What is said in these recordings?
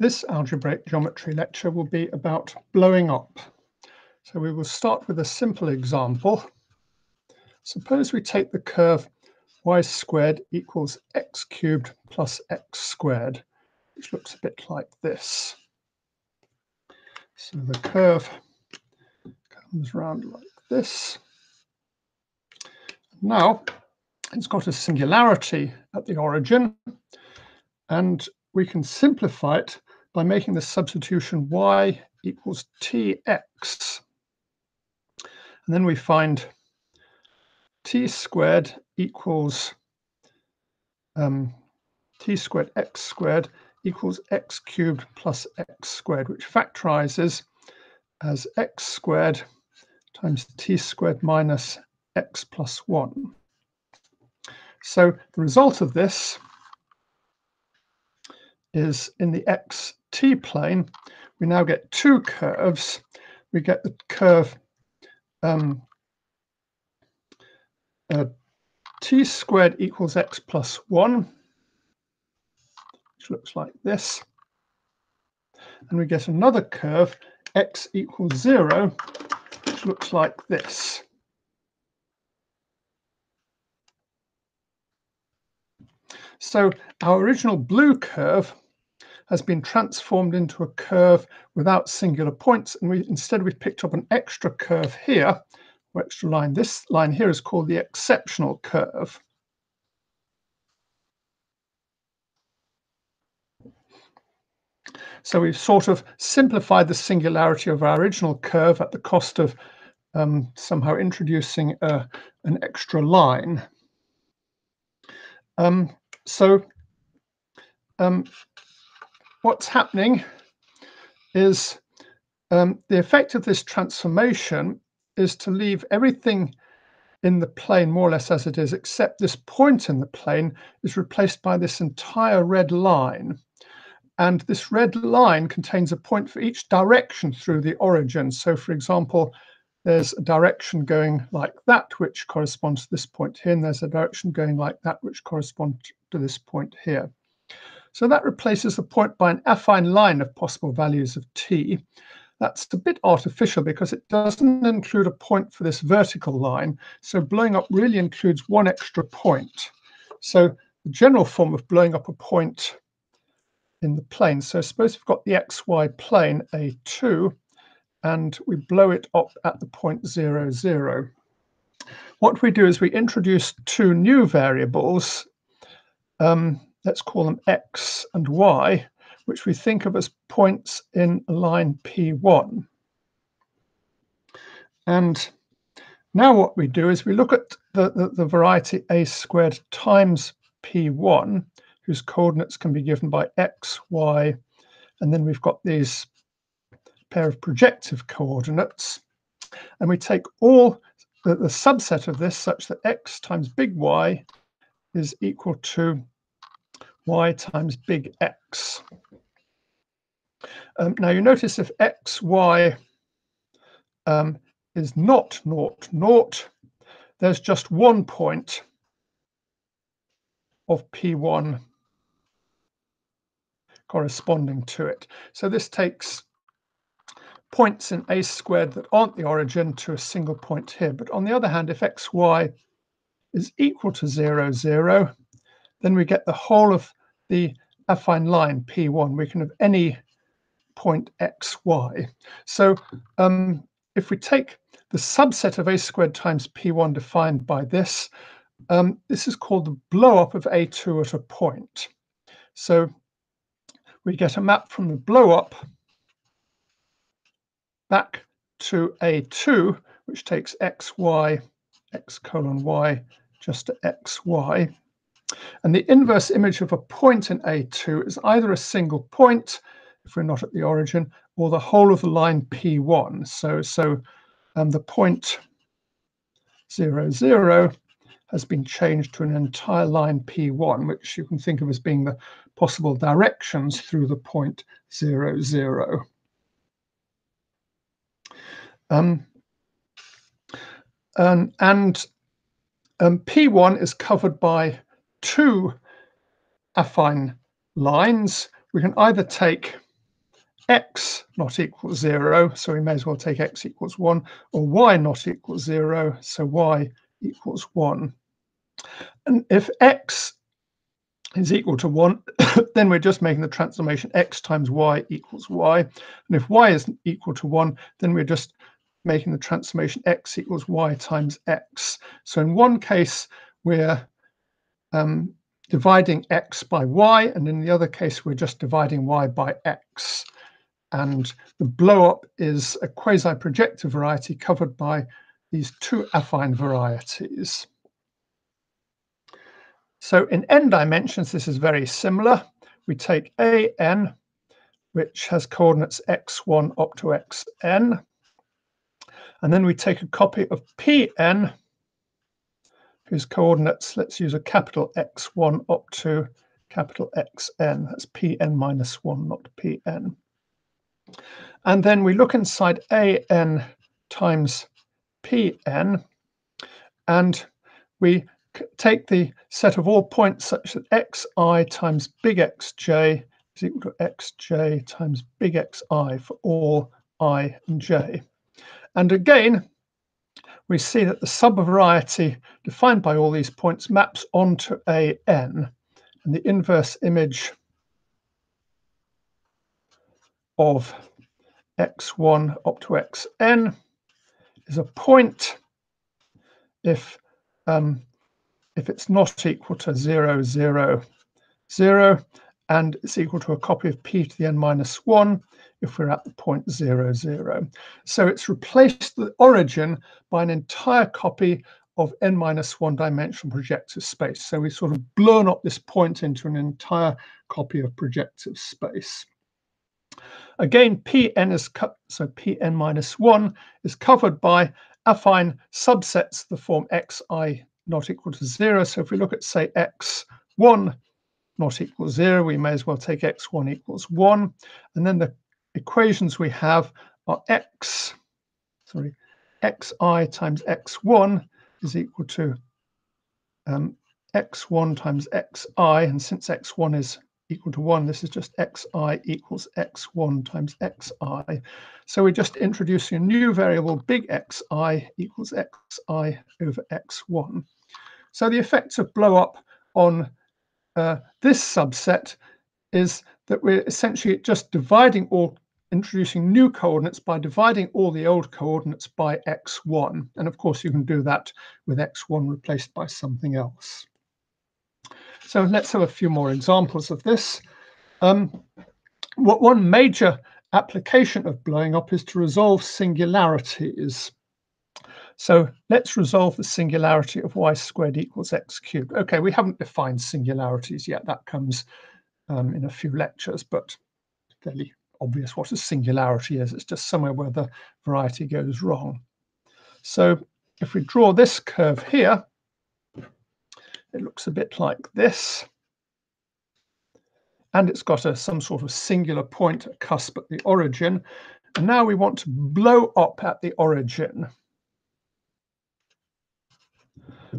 This algebraic geometry lecture will be about blowing up. So we will start with a simple example. Suppose we take the curve y squared equals x cubed plus x squared, which looks a bit like this. So the curve comes around like this. Now, it's got a singularity at the origin, and we can simplify it by making the substitution y equals tx. And then we find t squared equals um, t squared x squared equals x cubed plus x squared, which factorizes as x squared times t squared minus x plus 1. So the result of this is in the xt plane, we now get two curves. We get the curve um, uh, t squared equals x plus 1, which looks like this. And we get another curve, x equals 0, which looks like this. So our original blue curve has been transformed into a curve without singular points. And we instead we've picked up an extra curve here, or extra line. This line here is called the exceptional curve. So we've sort of simplified the singularity of our original curve at the cost of um, somehow introducing a, an extra line. Um, so um, what's happening is um, the effect of this transformation is to leave everything in the plane more or less as it is, except this point in the plane is replaced by this entire red line. And this red line contains a point for each direction through the origin. So for example, there's a direction going like that, which corresponds to this point here, and there's a direction going like that, which corresponds to this point here. So that replaces the point by an affine line of possible values of t. That's a bit artificial because it doesn't include a point for this vertical line. So blowing up really includes one extra point. So the general form of blowing up a point in the plane. So suppose we've got the xy plane A2 and we blow it up at the point zero, zero. What we do is we introduce two new variables. Um, let's call them x and y, which we think of as points in line P1. And now what we do is we look at the, the, the, variety a squared times P1, whose coordinates can be given by x, y, and then we've got these pair of projective coordinates. And we take all the, the subset of this such that x times big Y is equal to y times big X. Um, now you notice if x, y um, is not naught, naught, there's just one point of P1 corresponding to it. So this takes points in a squared that aren't the origin to a single point here. But on the other hand, if xy is equal to 0, 0, then we get the whole of the affine line P1. We can have any point xy. So um, if we take the subset of a squared times P1 defined by this, um, this is called the blow up of A2 at a point. So we get a map from the blow up back to A2, which takes xy, x colon y, just to xy. And the inverse image of a point in A2 is either a single point, if we're not at the origin, or the whole of the line P1. So, so um, the point 0, 0 has been changed to an entire line P1, which you can think of as being the possible directions through the point 0, 0. Um, and, and um, P1 is covered by two affine lines. We can either take x not equal 0, so we may as well take x equals 1, or y not equal 0, so y equals 1. And if x is equal to 1, then we're just making the transformation x times y equals y. And if y is equal to 1, then we're just making the transformation x equals y times x. So in one case, we're um, dividing x by y, and in the other case, we're just dividing y by x. And the blow-up is a quasi-projective variety covered by these two affine varieties. So in n dimensions, this is very similar. We take an, which has coordinates x1 up to xn, and then we take a copy of pn, whose coordinates, let's use a capital X1 up to capital XN. That's Pn minus 1, not Pn. And then we look inside AN times Pn, and we take the set of all points such that xi times big Xj is equal to xj times big Xi for all i and j. And again, we see that the subvariety defined by all these points maps onto an, and the inverse image of x1 up to xn is a point if um, if it's not equal to 0, 0, 0, and it's equal to a copy of p to the n minus 1 if we're at the point 0, 0. So it's replaced the origin by an entire copy of n minus 1 dimensional projective space. So we've sort of blown up this point into an entire copy of projective space. Again, Pn is so Pn minus 1 is covered by affine subsets the form xi not equal to 0. So if we look at, say, x1 not equal 0, we may as well take x1 equals 1. And then the equations we have are x, sorry, xi times x1 is equal to um, x1 times xi. And since x1 is equal to 1, this is just xi equals x1 times xi. So we're just introducing a new variable, big Xi equals xi over x1. So the effects of blow up on uh, this subset is that we're essentially just dividing all, introducing new coordinates by dividing all the old coordinates by x1. And of course, you can do that with x1 replaced by something else. So let's have a few more examples of this. Um, what one major application of blowing up is to resolve singularities. So let's resolve the singularity of y squared equals x cubed. Okay, we haven't defined singularities yet. That comes um, in a few lectures, but fairly obvious what a singularity is. It's just somewhere where the variety goes wrong. So if we draw this curve here, it looks a bit like this. And it's got a, some sort of singular point, a cusp at the origin. And now we want to blow up at the origin.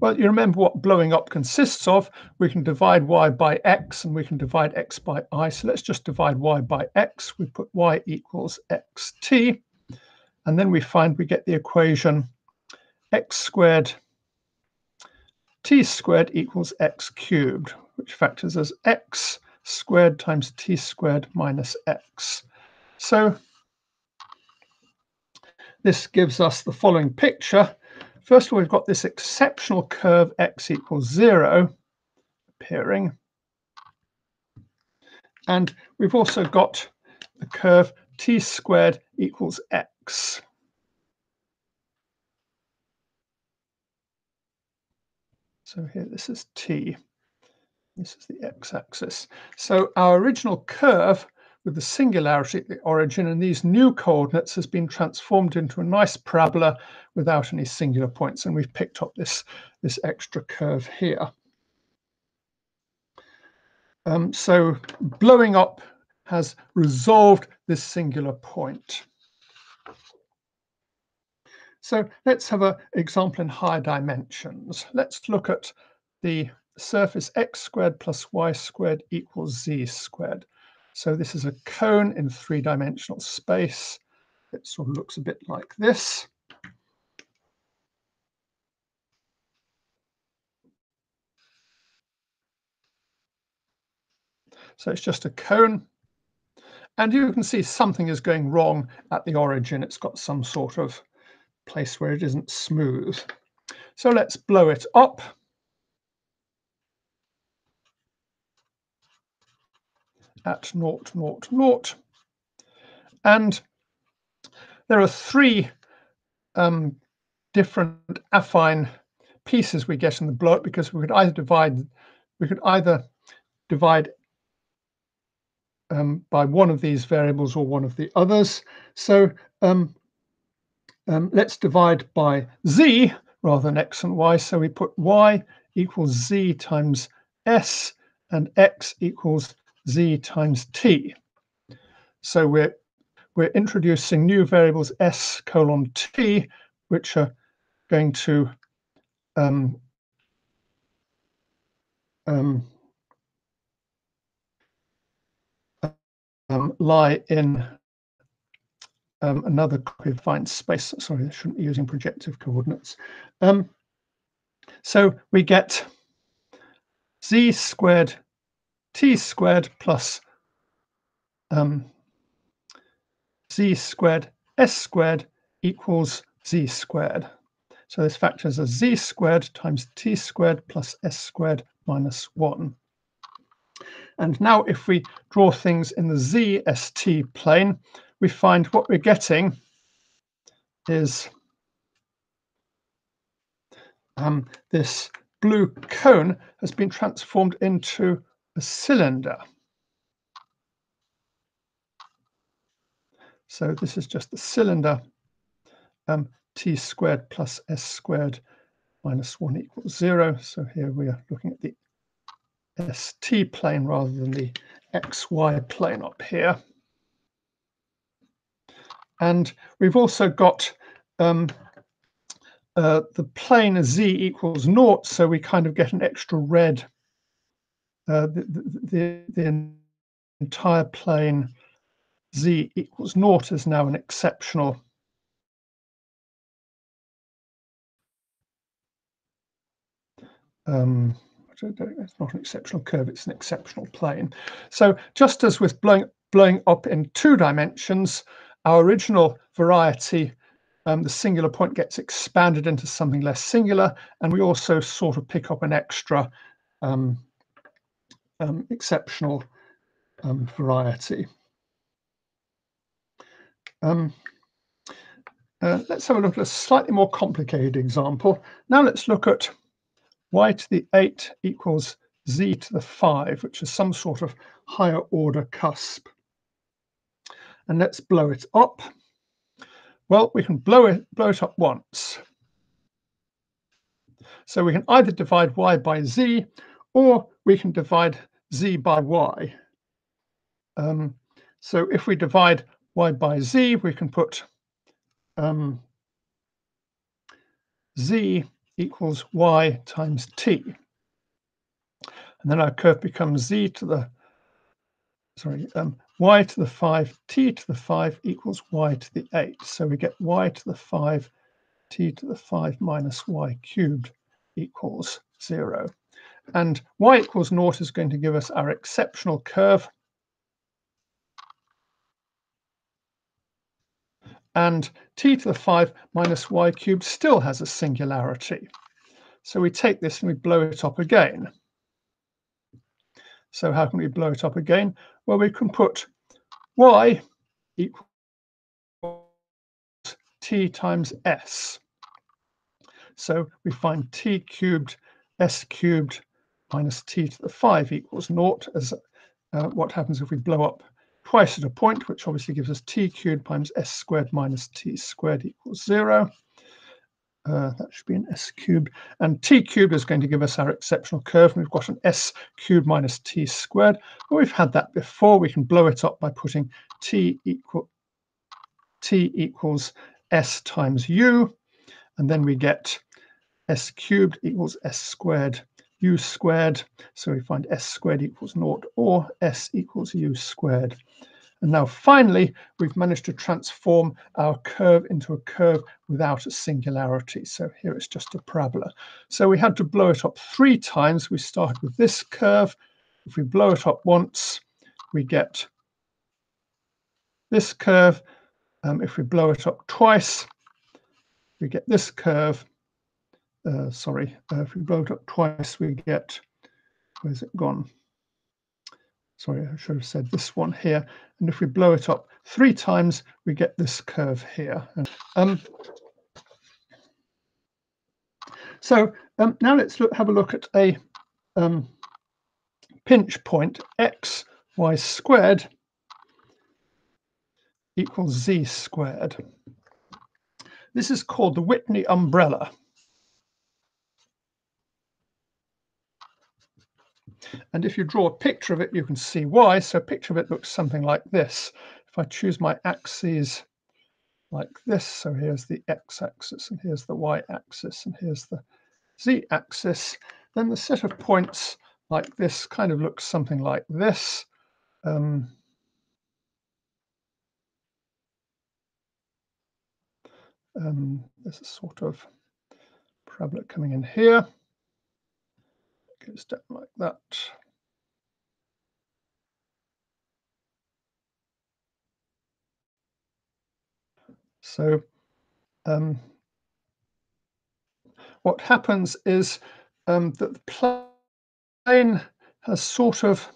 Well, you remember what blowing up consists of. We can divide y by x and we can divide x by i. So let's just divide y by x. We put y equals xt. And then we find we get the equation x squared t squared equals x cubed, which factors as x squared times t squared minus x. So this gives us the following picture. First of all, we've got this exceptional curve x equals 0 appearing. And we've also got the curve t squared equals x. So here, this is t. This is the x-axis. So our original curve with the singularity at the origin and these new coordinates has been transformed into a nice parabola without any singular points. And we've picked up this, this extra curve here. Um, so blowing up has resolved this singular point. So let's have an example in higher dimensions. Let's look at the surface x squared plus y squared equals z squared. So this is a cone in three-dimensional space. It sort of looks a bit like this. So it's just a cone. And you can see something is going wrong at the origin. It's got some sort of place where it isn't smooth. So let's blow it up. At naught, naught, naught. And there are three um, different affine pieces we get in the blow up because we could either divide we could either divide um, by one of these variables or one of the others. So um, um, let's divide by z rather than x and y. So we put y equals z times s and x equals z times t. So we're we're introducing new variables s colon t, which are going to um, um, um, lie in um, another confined space. Sorry, I shouldn't be using projective coordinates. Um, so we get z squared t squared plus um, z squared s squared equals z squared. So this factors as z squared times t squared plus s squared minus 1. And now if we draw things in the ZST plane, we find what we're getting is um, this blue cone has been transformed into a cylinder. So this is just the cylinder, um, t squared plus s squared minus 1 equals 0. So here we are looking at the st plane rather than the xy plane up here. And we've also got um, uh, the plane z equals naught, so we kind of get an extra red. Uh, the, the, the entire plane z equals naught is now an exceptional um, it's not an exceptional curve, it's an exceptional plane. So just as with blowing, blowing up in two dimensions, our original variety, um, the singular point gets expanded into something less singular, and we also sort of pick up an extra um, um, exceptional um, variety. Um, uh, let's have a look at a slightly more complicated example. Now let's look at y to the 8 equals z to the 5, which is some sort of higher order cusp. And let's blow it up. Well, we can blow it, blow it up once. So we can either divide y by z, or we can divide z by y. Um, so if we divide y by z, we can put um, z equals y times t. And then our curve becomes z to the, sorry, um, y to the 5, t to the 5 equals y to the 8. So we get y to the 5, t to the 5 minus y cubed equals 0. And y equals naught is going to give us our exceptional curve. and t to the 5 minus y cubed still has a singularity. So we take this and we blow it up again. So how can we blow it up again? Well, we can put y equals t times s. So we find t cubed s cubed minus t to the 5 equals naught as uh, what happens if we blow up twice at a point, which obviously gives us t cubed times s squared minus t squared equals zero. Uh, that should be an s cubed. And t cubed is going to give us our exceptional curve. And we've got an s cubed minus t squared. Well, we've had that before. We can blow it up by putting t equal t equals s times u. And then we get s cubed equals s squared u squared. So we find s squared equals naught or s equals u squared. And now finally, we've managed to transform our curve into a curve without a singularity. So here it's just a parabola. So we had to blow it up three times. We started with this curve. If we blow it up once, we get this curve. Um, if we blow it up twice, we get this curve. Uh, sorry, uh, if we blow it up twice, we get, where's it gone? Sorry, I should have said this one here. And if we blow it up three times, we get this curve here. Um, so um, now let's look, have a look at a um, pinch point, x, y squared equals z squared. This is called the Whitney umbrella. And if you draw a picture of it, you can see why. So a picture of it looks something like this. If I choose my axes like this, so here's the x-axis, and here's the y-axis, and here's the z-axis, then the set of points like this kind of looks something like this. Um, um, there's a sort of parabola coming in here goes down like that. So um, what happens is um, that the plane has sort of,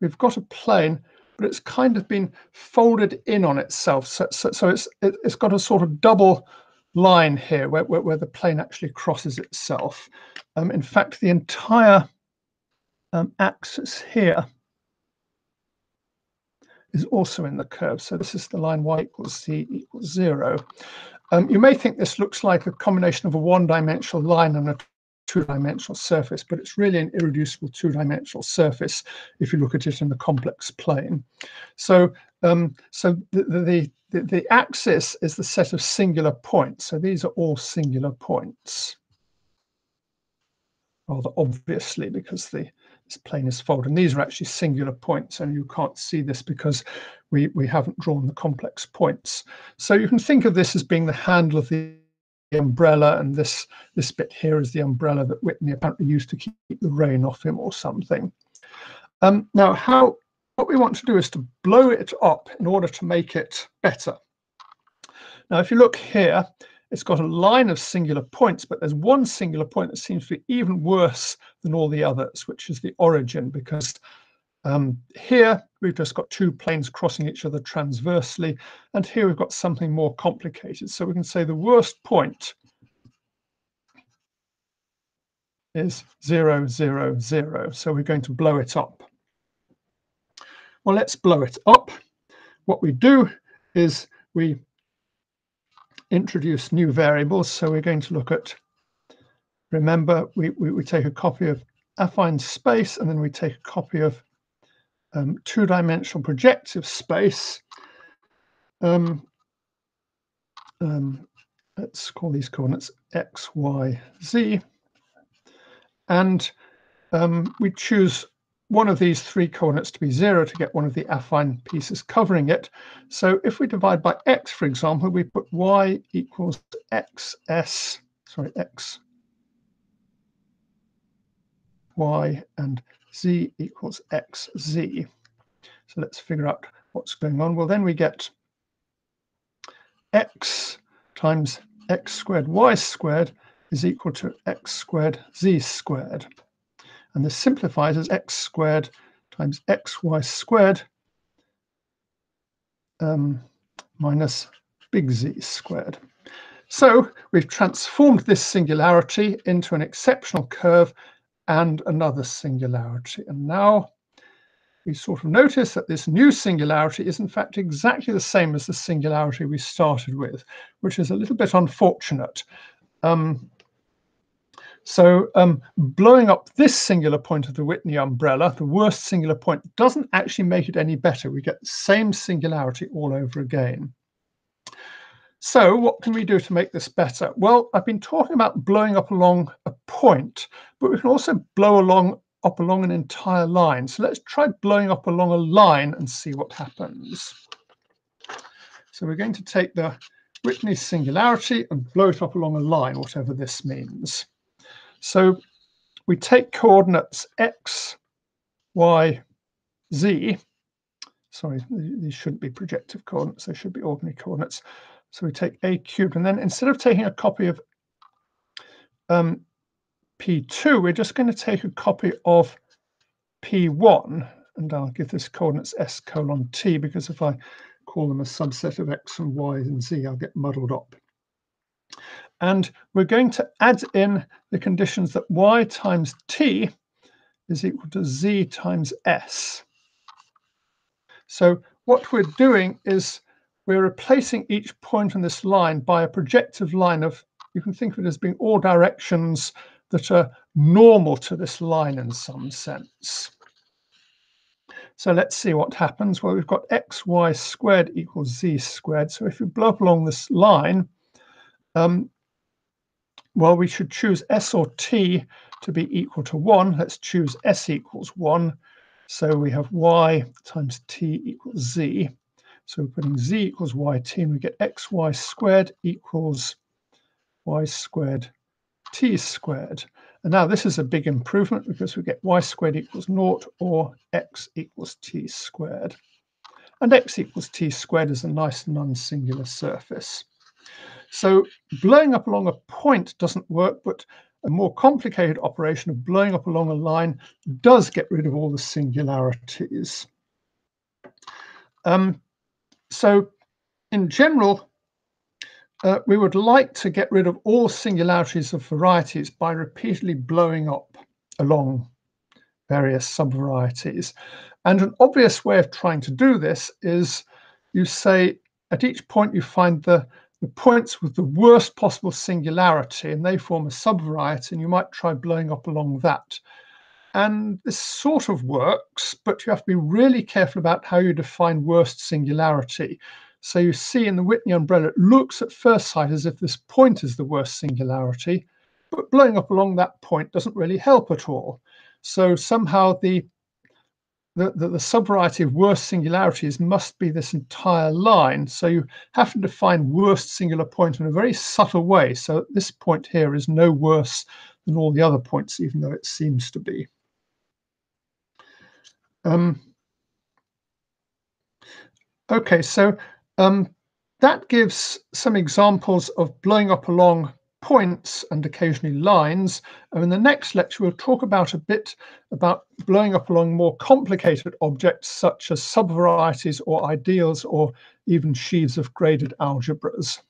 we've got a plane, but it's kind of been folded in on itself. So, so, so it's, it, has got a sort of double line here where, where, where the plane actually crosses itself. Um, in fact, the entire um, axis here is also in the curve. So this is the line y equals c equals zero. Um, you may think this looks like a combination of a one-dimensional line and a two-dimensional surface, but it's really an irreducible two-dimensional surface if you look at it in the complex plane. So, um, so the, the, the, the axis is the set of singular points. So these are all singular points. Rather obviously, because the this plane is folded. And these are actually singular points, and you can't see this because we, we haven't drawn the complex points. So you can think of this as being the handle of the umbrella, and this, this bit here is the umbrella that Whitney apparently used to keep the rain off him or something. Um, now, how what we want to do is to blow it up in order to make it better. Now, if you look here, it's got a line of singular points, but there's one singular point that seems to be even worse than all the others, which is the origin, because um, here we've just got two planes crossing each other transversely, and here we've got something more complicated. So we can say the worst point is zero, zero, zero. So we're going to blow it up. Well, let's blow it up. What we do is we introduce new variables. So we're going to look at, remember, we, we, we take a copy of affine space and then we take a copy of um, two-dimensional projective space. Um, um, let's call these coordinates x, y, z. And um, we choose one of these three coordinates to be zero to get one of the affine pieces covering it. So if we divide by x, for example, we put y equals xs, sorry, x, y, and z equals xz. So let's figure out what's going on. Well, then we get x times x squared y squared is equal to x squared z squared. And this simplifies as x squared times xy squared um, minus big Z squared. So we've transformed this singularity into an exceptional curve and another singularity. And now we sort of notice that this new singularity is in fact exactly the same as the singularity we started with, which is a little bit unfortunate. Um, so um, blowing up this singular point of the Whitney umbrella, the worst singular point, doesn't actually make it any better. We get the same singularity all over again. so what can we do to make this better? Well, I've been talking about blowing up along a point, but we can also blow along up along an entire line. So let's try blowing up along a line and see what happens. So we're going to take the Whitney singularity and blow it up along a line, whatever this means. So we take coordinates x, y, z. Sorry, these shouldn't be projective coordinates, they should be ordinary coordinates. So we take a cubed, and then instead of taking a copy of um, P2, we're just going to take a copy of P1, and I'll give this coordinates s colon t, because if I call them a subset of x and y and z, I'll get muddled up. And we're going to add in the conditions that y times t is equal to z times s. So what we're doing is we're replacing each point on this line by a projective line of, you can think of it as being all directions that are normal to this line in some sense. So let's see what happens. Well, we've got xy squared equals z squared. So if you blow up along this line, um, well, we should choose s or t to be equal to 1. Let's choose s equals 1. So we have y times t equals z. So we're putting z equals yt, and we get xy squared equals y squared t squared. And now this is a big improvement because we get y squared equals naught or x equals t squared. And x equals t squared is a nice non-singular surface. So blowing up along a point doesn't work, but a more complicated operation of blowing up along a line does get rid of all the singularities. Um, so in general, uh, we would like to get rid of all singularities of varieties by repeatedly blowing up along various subvarieties. And an obvious way of trying to do this is you say at each point you find the, the points with the worst possible singularity and they form a subvariety and you might try blowing up along that. And this sort of works, but you have to be really careful about how you define worst singularity. So you see in the Whitney umbrella, it looks at first sight as if this point is the worst singularity, but blowing up along that point doesn't really help at all. So somehow the the, the, the subvariety of worst singularities must be this entire line. So you have to define worst singular point in a very subtle way. So this point here is no worse than all the other points, even though it seems to be. Um, okay, so um, that gives some examples of blowing up along points and occasionally lines. And in the next lecture, we'll talk about a bit about blowing up along more complicated objects such as subvarieties or ideals or even sheaves of graded algebras.